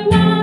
you want.